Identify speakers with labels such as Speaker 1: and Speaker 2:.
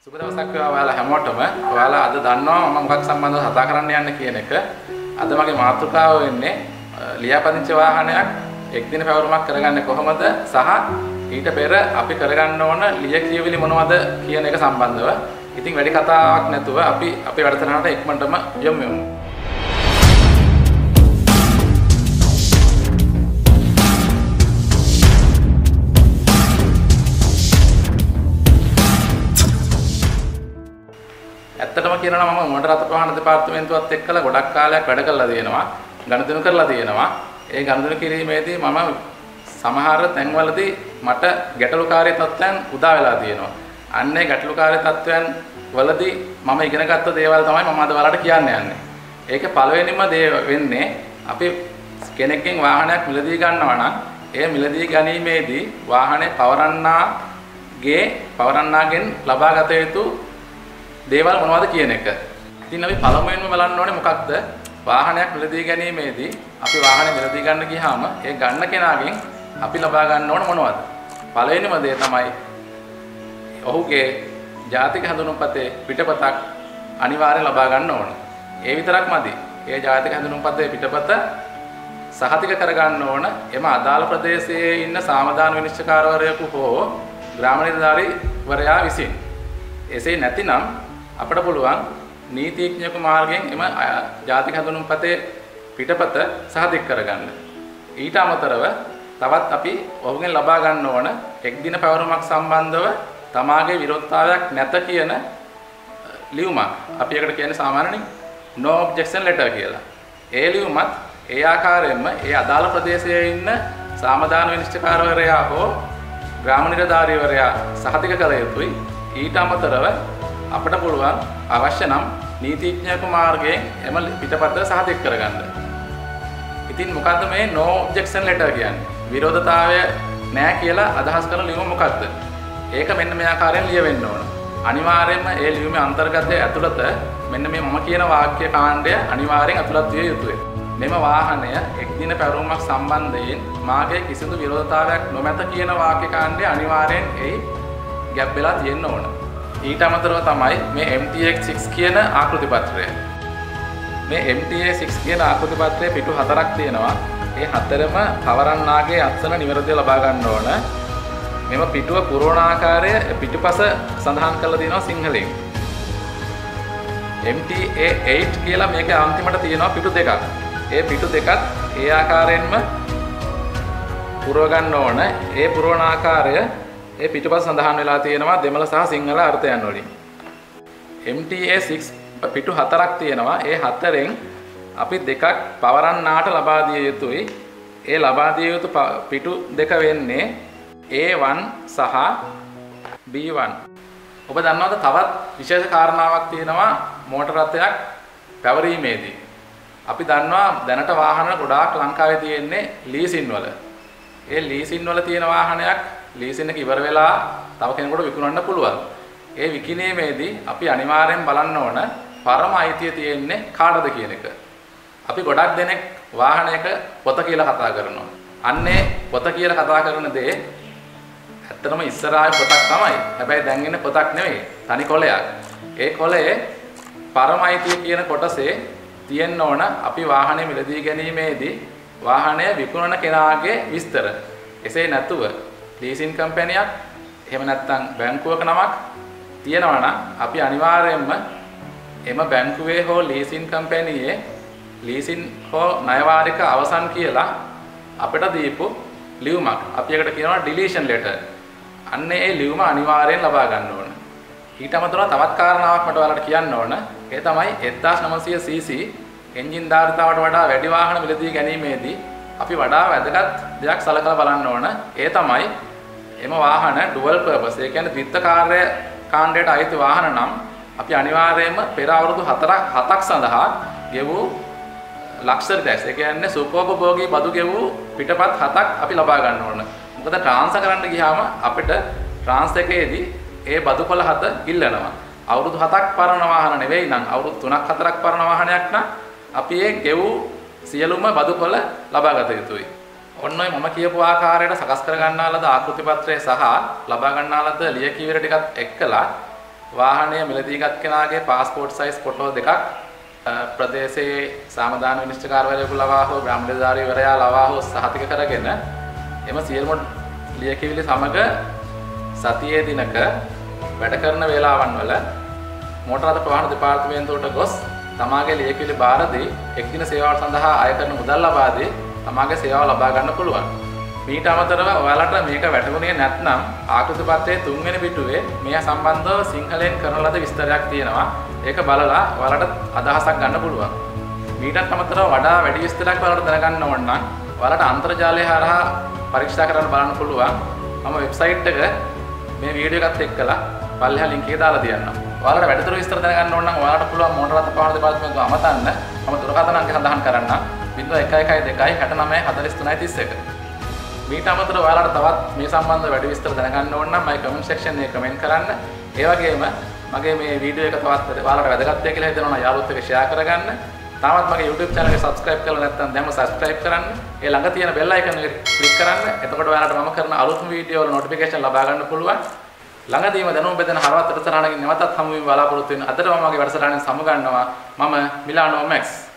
Speaker 1: සුබ දවසක් වේවා ඔයාලා හැමෝටම. ඔයාලා අද දන්නවා මම මොකක් සම්බන්ධව කතා කරන්න යන්නේ කියන එක. අද මගේ මාතෘකාව වෙන්නේ ලියාපදිංචි වාහනයක් එක්දින පැවරුමක් කරගන්නේ කොහොමද සහ ඊට පෙර අපි කරගන්න ඕන ලිය කියවිලි මොනවද කියන එක සම්බන්ධව. ඉතින් වැඩි කතාවක් නැතුව අපි අපේ වැඩසටහනට ඉක්මනටම යමු කියනවා මම මොටර රථ ප්‍රවාහන දෙපාර්තමේන්තුවත් එක්කලා ගොඩක් කාලයක් වැඩ කරලා තියෙනවා. ගණිතනු කරලා තියෙනවා. ඒ ගණිතනු කිරීමේදී මම සමහර තැන්වලදී මට ගැටලුකාරී තත්ත්වයන් උදා වෙලා තියෙනවා. අන්නේ ගැටලුකාරී තත්ත්වයන් වලදී මම ඉගෙනගත්ත දේවල් තමයි මම අද ඔයාලට කියන්න යන්නේ. ඒකේ පළවෙනිම දේ වෙන්නේ අපි කෙනෙක්ගෙන් වාහනයක් මිලදී ගන්නවා නම් ඒ මිලදී ගැනීමේදී වාහනේ පවරන්නාගේ පවරන්නාගෙන් ලබාගත යුතු දේවල් මොනවද කියන එක. ඉතින් අපි පළමුවෙන්ම බලන්න ඕනේ මොකක්ද? වාහනයක් මිලදී ගැනීමේදී අපි වාහනේ මිලදී ගන්න ගියාම ඒ ගන්න කෙනාගෙන් අපි ලබා ගන්න ඕන මොනවද? පළවෙනිම දේ තමයි ඔහුගේ ජාතික හැඳුනුම්පතේ පිටපතක් අනිවාර්යෙන් ලබා ගන්න ඕන. ඒ විතරක් මදි. ඒ ජාතික හැඳුනුම්පතේ පිටපත සහතික කරගන්න ඕන එම අදාළ ප්‍රදේශයේ ඉන්න සාමදාන විනිශ්චයකාරවරයෙකු හෝ ග්‍රාම නිලධාරීවරයා විසින්. එසේ නැතිනම් අපට පුළුවන් නීතිඥක මාර්ගයෙන් එම ජාතික හැඳුනුම්පතේ පිටපත සහතික කරගන්න. ඊට අමතරව තවත් අපි ඔහුගෙන් ලබා ගන්න ඕන එක් දින පැවරුමක් සම්බන්ධව තමාගේ විරෝධතාවයක් නැත කියන ලියුමක්. අපි ඒකට කියන්නේ සාමාන්‍යයෙන් no objection letter කියලා. ඒ ලියුමත් ඒ ආකාරයෙන්ම ඒ අදාළ ප්‍රදේශයේ ඉන්න සාමදාන විනිශ්චයකාරවරයා හෝ ග්‍රාම නිලධාරීවරයා සහතික කළ යුතුයි. ඊට අමතරව අපට පුළුවන් අවශ්‍ය නම් නීතිඥක මාර්ගයෙන් එම පිටපත සහතික කරගන්න. ඉතින් මොකද්ද මේ no objection letter කියන්නේ? විරෝධතාවය නෑ කියලා අදහස් කරන ලියුම මොකද්ද? ඒක මෙන්න මේ ආකාරයෙන් ලියවෙන්න ඕන. අනිවාර්යයෙන්ම ඒ ලියුමේ අන්තර්ගතය ඇතුළත මෙන්න මේ මම කියන වාක්‍ය කාණ්ඩය අනිවාර්යෙන් ඇතුළත් විය යුතුය. මෙම වාහනය එක් දින පැවරුමක් සම්බන්ධයෙන් මාගේ කිසිදු විරෝධතාවයක් නොමැත කියන වාක්‍ය කාණ්ඩය අනිවාර්යෙන් එයි ගැප් වෙලා තියෙන්න ඕන. ඊට අමතරව තමයි මේ MTX6 කියන ආකෘති පත්‍රය. මේ MTA6 කියන ආකෘති පත්‍රයේ පිටු හතරක් තියෙනවා. ඒ හතරම පවරන්නාගේ අත්සන නිවැරදිව ලබා ගන්න ඕන. මෙම පිටුව පුරවන ආකාරය පිටුපස සඳහන් කරලා තියෙනවා සිංහලෙන්. MTA8 කියලා මේකේ අන්තිමට තියෙනවා පිටු දෙකක්. ඒ පිටු දෙකත් ඒ ආකාරයෙන්ම පුරව ගන්න ඕන. ඒ පුරවන ආකාරය ඒ පිටුපස සඳහන් වෙලා තියෙනවා දෙමළ සහ සිංහල අර්ථයන් වලින්. MTA6 පිටු හතරක් තියෙනවා. ඒ හතරෙන් අපි දෙකක් පවරන්නාට ලබා දිය යුතුයි. ඒ ලබා දිය යුතු පිටු දෙක වෙන්නේ A1 සහ B1. ඔබ දන්නවද තවත් විශේෂ කාරණාවක් තියෙනවා මෝටර රථයක් පැවරීමේදී. අපි දන්නවා දැනට වාහන ගොඩාක් ලංකාවේ තියෙන්නේ ලීසින් වල. ඒ ලීසින් වල තියෙන වාහනයක් ලීසින් එක ඉවර වෙලා තව කෙනෙකුට විකුණන්න පුළුවන්. ඒ විකිණීමේදී අපි අනිවාර්යෙන් බලන්න ඕන පරම අයිතිය තියෙන්නේ කාටද කියන එක. අපි ගොඩක් දෙනෙක් වාහනයක පොත කියලා කතා කරනවා. අන්නේ පොත කියලා කතා කරන දේ ඇත්තටම ඉස්සරහේ පොතක් තමයි. හැබැයි දැන් ඉන්නේ පොතක් නෙවෙයි. තනි කොලයක්. ඒ කොලයේ පරම අයිතිය කියන කොටසේ තියෙන්න ඕන අපි වාහනේ මිලදී ගැනීමේදී වාහනය විකුණන කෙනාගේ විස්තර. එසේ නැතුව ලීසින් කම්පැනියක් එහෙම නැත්නම් බැංකුවක නමක් තියෙනවා නම් අපි අනිවාර්යයෙන්ම එම බැංකුවේ හෝ ලීසින් කම්පැනියේ ලීසින් හෝ ණයවාරික අවසන් කියලා අපිට දීපු ලියුමක්. අපි ඒකට කියනවා ඩිලීෂන් ලෙටර්. අන්න ඒ ලියුම අනිවාර්යෙන් ලබා ගන්න ඕන. ඊට අමතරව තවත් කාරණාවක් මට ඔයාලට කියන්න ඕන. ඒ තමයි 1900 cc එන්ජින් ධාරිතාවට වඩා වැඩි වාහන මිලදී ගැනීමේදී අපි වඩා වැදගත් දෙයක් සලකලා බලන්න ඕන. ඒ තමයි එම වාහන ඩුවල් පර්පස්. ඒ කියන්නේ ද්විත්ව කාර්ය කාණ්ඩයට අයිති වාහන නම් අපි අනිවාර්යයෙන්ම පෙර අවුරුදු 4ක් 7ක් සඳහා ගෙවූ ලක්ෂරි ටැක්ස්. ඒ කියන්නේ සුඛෝපභෝගී බදු ගෙවූ පිටපත් 7ක් අපි ලබා ගන්න ඕන. මොකද ට්‍රාන්ස්ෆර් කරන්න ගියාම අපිට ට්‍රාන්ස් එකේදී ඒ බදු කොළ හත ඉල්ලනවා. අවුරුදු 7ක් පරණ වාහන නෙවෙයි නම් අවුරුදු 3ක් 4ක් පරණ වාහනයක් නම් අපි ඒ ගෙවූ සියලුම බදු කොළ ලබා ගත යුතුයි. ඔන්න ඔය මම කියපු ආකාරයට සකස් කර ගන්නා ලද ආකෘති පත්‍රය සහ ලබා ගන්නා ලද ලියකියවිර ටිකත් එක්කලා වාහනය මිලදීගත් කෙනාගේ පාස්පෝර්ට් සයිස් ෆොටෝ දෙකක් ප්‍රදේශයේ සාමදාන විනිශ්චයකාරවරයෙකු ලවා හෝ බ්‍රාහ්මණධාරීවරයා ලවා හෝ සහතික කරගෙන එම සියලුම ලියකියවිලි සමග සතියේ දිනක වැඩ කරන වේලාවන් වල මෝටර රථ ප්‍රවාහන දෙපාර්තමේන්තුවට ගොස් තමාගේ ලියකියවිලි බාර දී එක් දින සේවාව සඳහා අය කරන මුදල් ලබා දී තමාගේ සේවාව ලබා ගන්න පුළුවන්. මීට අමතරව ඔයාලට මේක වැටහුණේ නැත්නම් ආකෘති පත්‍රයේ තුන්වෙනි පිටුවේ මේ සම්බන්ධව සිංහලෙන් කරන ලද විස්තරයක් තියෙනවා. ඒක බලලා ඔයාලට අදහසක් ගන්න පුළුවන්. මීටත් අමතරව වඩා වැඩි විස්තරයක් ඔයාලට දැනගන්න ඕන නම් ඔයාලට අන්තර්ජාලය හරහා පරීක්ෂා කරන්න බලන්න පුළුවන්. මම වෙබ්සයිට් එක මේ වීඩියෝ එකත් එක්කලා පල්ලෙහා ලින්ක් එක දාලා තියන්නම්. ඔයාලට වැඩිදුර විස්තර දැනගන්න ඕන නම් ඔයාලට පුළුවන් මොණරත් පාවන දෙපාර්තමේන්තුව අමතන්න. මම දුරකථන අංක සඳහන් කරන්නම්. 0112 69 43 31. මීට අමතරව ඔයාලට තවත් මේ සම්බන්ධව වැඩි විස්තර දැනගන්න ඕන නම් මගේ කමෙන්ට් සෙක්ෂන් එකේ කමෙන්ට් කරන්න. ඒ වගේම මගේ මේ වීඩියෝ එක තවත් ඔයාලට වැදගත් වෙයි කියලා හිතනවා නම් යාළුවොත් එක්ක ෂෙයා කරගන්න. තාමත් මගේ YouTube channel එක subscribe කරලා නැත්නම් දැන්ම subscribe කරන්න. ඒ ළඟ තියෙන bell icon එක click කරන්න. එතකොට ඔයාලට මම කරන අලුත්ම වීඩියෝ වල notification ලබා ගන්න පුළුවන්. ළඟදීම දැනුම් බෙදෙන හරවත් වැඩසටහනකින් නැවතත් හමු වීම බලාපොරොත්තු වෙන අදට මම මගේ වැඩසටහනෙන් සමු ගන්නවා. මම මිලානෝ මැක්ස්